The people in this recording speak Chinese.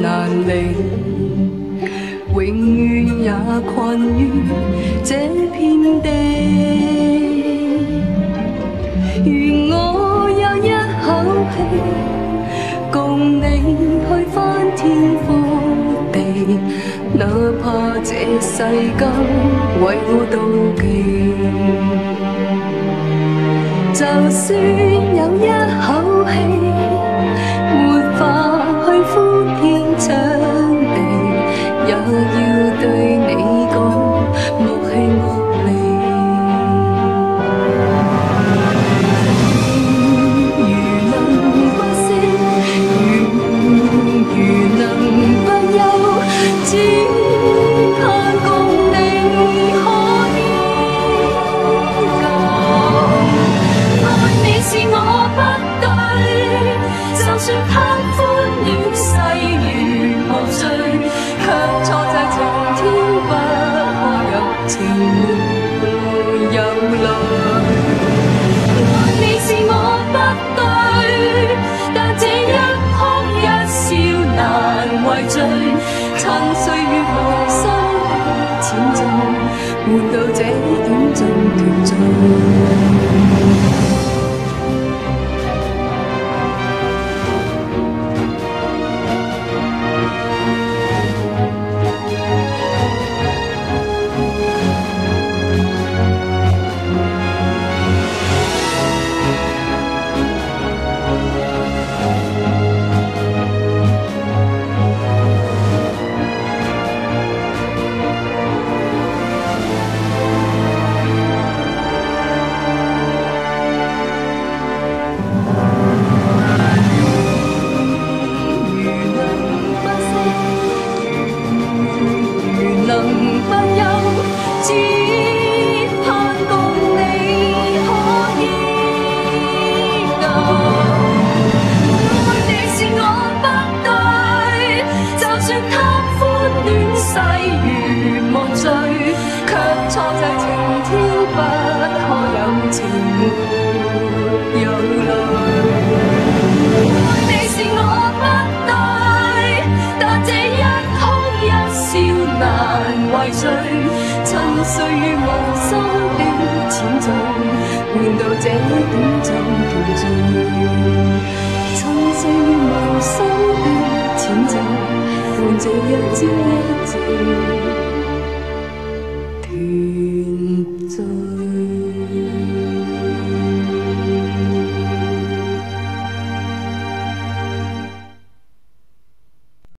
难离，永远也困于这片地。愿我有一口气，共你去翻天覆地，哪怕这世间为我妒忌。就算有一口醉，趁岁月无声浅醉，活到这点尽。世如无罪，却错在晴天不可有情没有泪。爱你是我不对，但这一哭一笑难为罪，趁岁月无心的浅奏，换到这短暂团聚。Jesus.